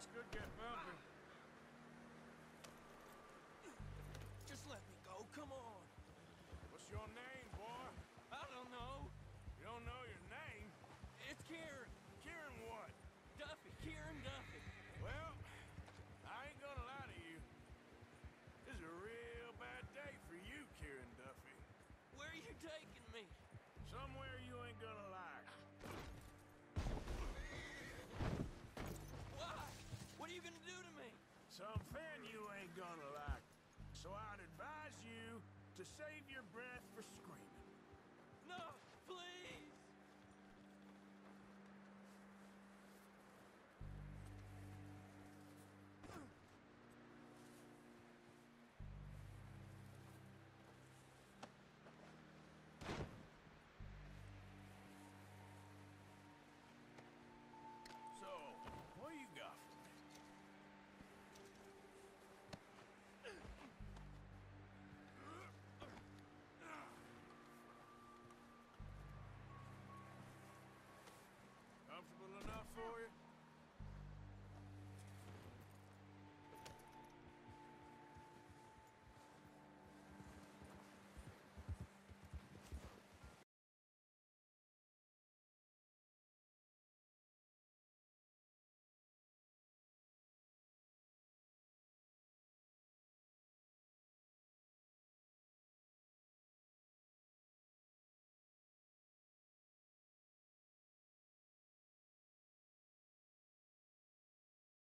This could get bumpy. Just let me go, come on. What's your name, boy? I don't know. You don't know your name? It's Kieran. Kieran what? Duffy, Kieran Duffy. Well, I ain't gonna lie to you. This is a real bad day for you, Kieran Duffy. Where are you taking me? Somewhere you ain't gonna So I'd advise you to save your breath